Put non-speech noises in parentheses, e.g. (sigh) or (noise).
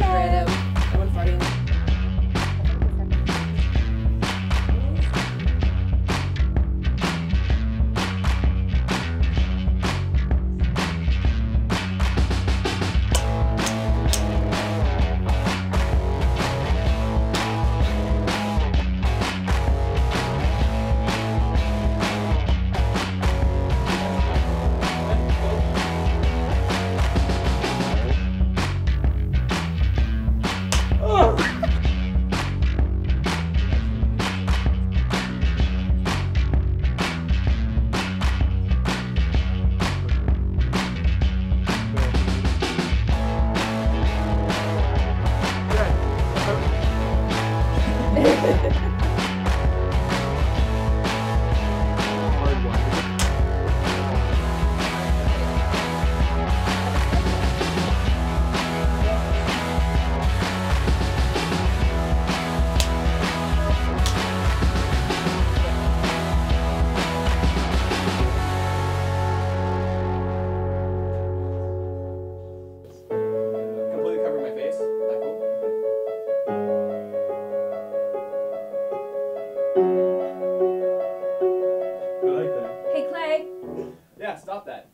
Bye. Gracias. (laughs) Like that. Hey, Clay. Yeah, stop that.